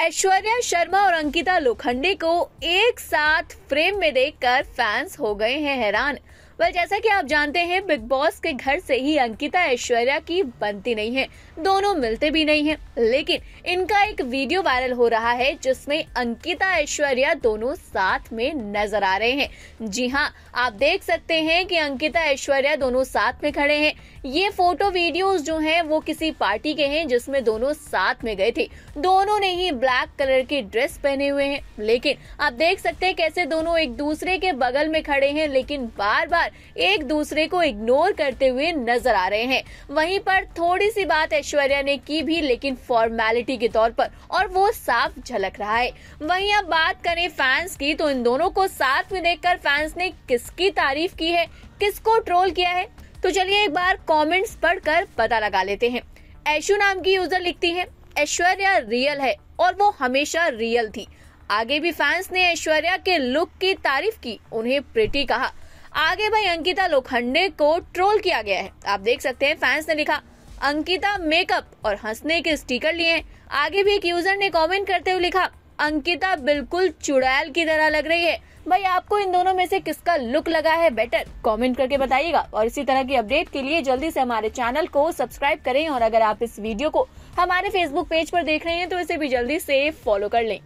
ऐश्वर्या शर्मा और अंकिता लोखंडे को एक साथ फ्रेम में देखकर फैंस हो गए हैं हैरान। वह जैसा कि आप जानते हैं, बिग बॉस के घर से ही अंकिता ऐश्वर्या की बनती नहीं है। दोनों मिलते भी नहीं हैं, लेकिन इनका एक वीडियो वायरल हो रहा है, जिसमें अंकिता ऐश्वर्या दोनों साथ में नज़र आ रहे हैं। जी हाँ आप देख सकते हैं कि अंकिता ऐश्वर्या दोनों साथ में खड़े हैं। ये फ़ोटो वीडियोस जो हैं, वो किसी पार्टी के हैं, जिसमें दोनों साथ में गए थे। दोनों ने ही ब्लैक कलर की ड्रेस पहने हुए हैं, लेकिन आप देख सकते हैं कैसे दोनों एक दूसरे के बगल में खड़े हैं, लेकिन बार बार एक दूसरे को इग्नोर करते हुए नज़र आ रहे हैं। वहीं पर थोड़ी सी बात ऐश्वर्या ने की भी, लेकिन फॉर्मेलिटी के तौर पर, और वो साफ़ झलक रहा है। वहीं अब बात करें फैंस की तो इन दोनों को साथ में देखकर फैंस ने किसकी तारीफ़ की है, किसको ट्रोल किया है? तो चलिए एक बार कमेंट्स पढ़कर पता लगा लेते हैं। ऐशु नाम की यूज़र लिखती है, ऐश्वर्या रियल है, और वो हमेशा रियल थी। आगे भी फैंस ने ऐश्वर्या के लुक की तारीफ़ की, उन्हें प्रिटी कहा। आगे भाई अंकिता लोखंडे को ट्रोल किया गया है। आप देख सकते हैं फैंस ने लिखा, अंकिता मेकअप और हंसने के स्टिकर लिए आगे भी एक यूज़र ने कमेंट करते हुए लिखा, अंकिता बिल्कुल चुड़ैल की तरह लग रही है। भाई, आपको इन दोनों में से किसका लुक लगा है बेटर कमेंट करके बताइएगा। और इसी तरह की अपडेट के लिए जल्दी से हमारे चैनल को सब्सक्राइब करें और अगर आप इस वीडियो को हमारे फेसबुक पेज पर देख रहे हैं तो इसे भी जल्दी से फॉलो कर लें।